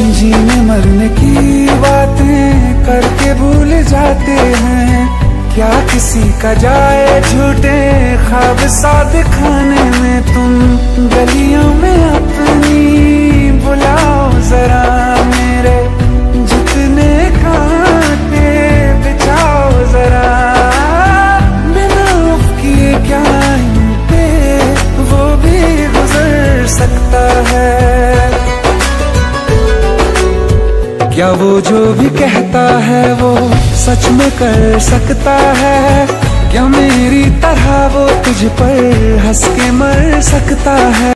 जीने मरने की बातें करके भूल जाते हैं। क्या किसी का जाए झूठे ख्वाब सा दिखाने में? तुम गलियों में अपनी बुलाओ जरा मेरे। जितने कांटे बिछाओ जरा। बिना किए क्या पे? वो भी गुजर सकता क्या वो जो भी कहता है वो सच में कर सकता है? क्या मेरी तरह वो तुझ पर हंस के मर सकता है?